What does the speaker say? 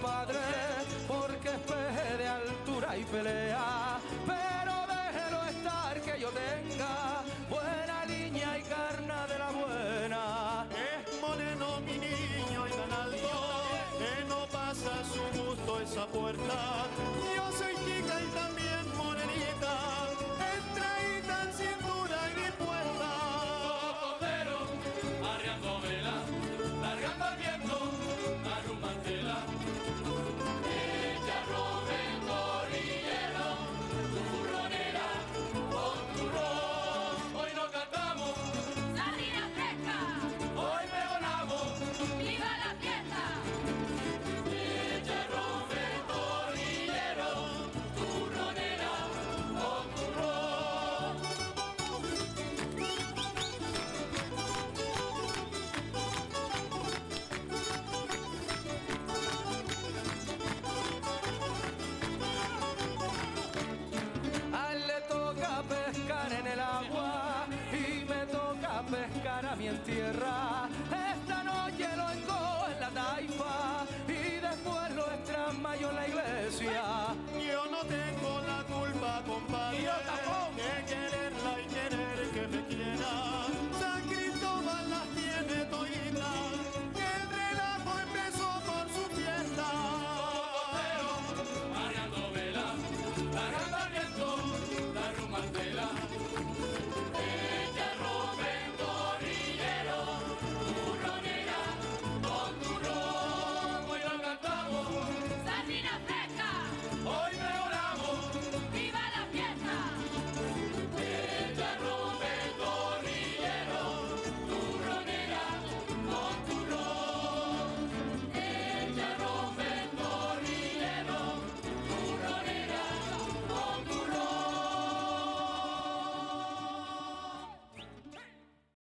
compadre, porque es de altura y pelea, pero déjelo estar que yo tenga buena línea y carna de la buena. Es moreno mi niño y tan alto que no pasa a su gusto esa puerta. En tierra.